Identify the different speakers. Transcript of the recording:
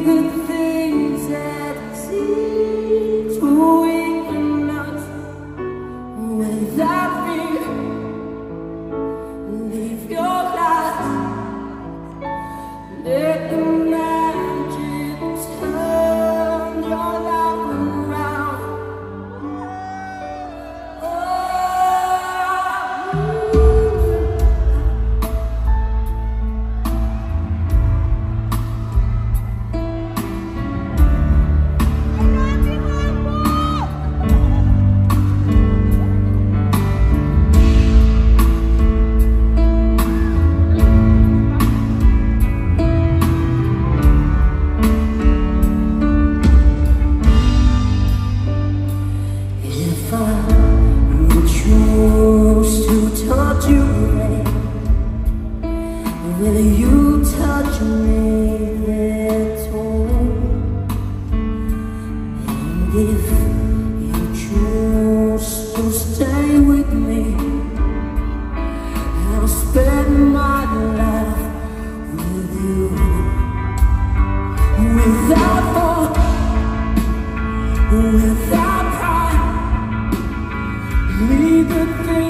Speaker 1: The You touch me? And if you choose to stay with me, I'll spend my life with you. Without hope, without pride, leave the.